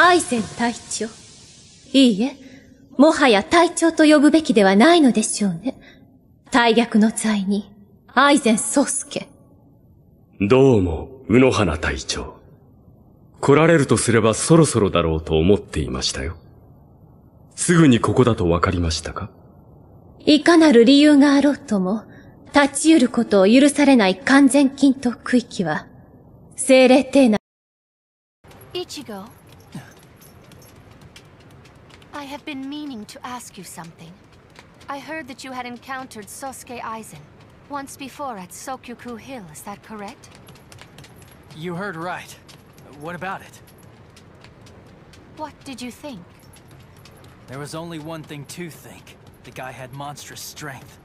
愛禅隊長。いいえ、もはや隊長と呼ぶべきではないのでしょうね。大逆の罪に、愛禅宗介。どうも、宇野花隊長。来られるとすればそろそろだろうと思っていましたよ。すぐにここだとわかりましたか？いかなる理由があろうとも、立ち得ることを許されない完全均等区域は、精霊帝内。Ichigo, I have been meaning to ask you something. I heard that you had encountered Sosuke Aizen once before at Sokyuku Hill, is that correct? You heard right. What about it? What did you think? There was only one thing to think. The guy had monstrous strength.